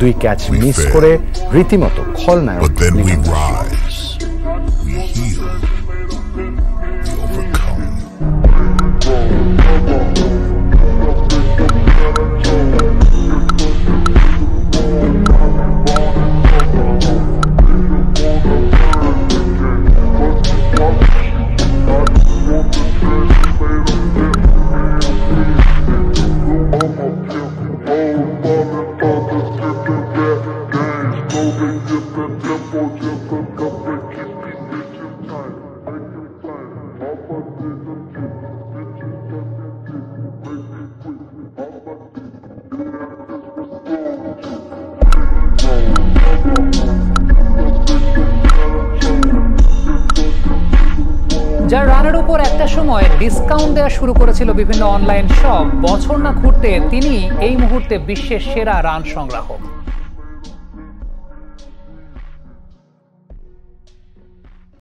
দুই catch miss করে রীতিমতো খলনায়ক যার রানের উপর একটা সময় ডিসকাউন্ট দেওয়া শুরু করেছিল বিভিন্ন অনলাইন শপ বছর না ঘুরতে তিনি এই মুহূর্তে বিশ্বের সেরা রান সংগ্রাহক।